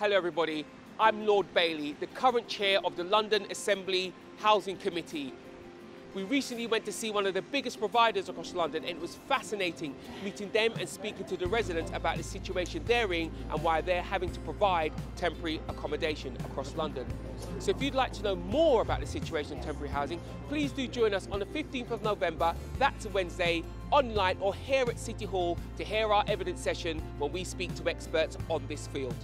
Hello, everybody. I'm Lord Bailey, the current chair of the London Assembly Housing Committee. We recently went to see one of the biggest providers across London, and it was fascinating meeting them and speaking to the residents about the situation they're in and why they're having to provide temporary accommodation across London. So, if you'd like to know more about the situation of temporary housing, please do join us on the 15th of November, that's a Wednesday, online or here at City Hall to hear our evidence session when we speak to experts on this field.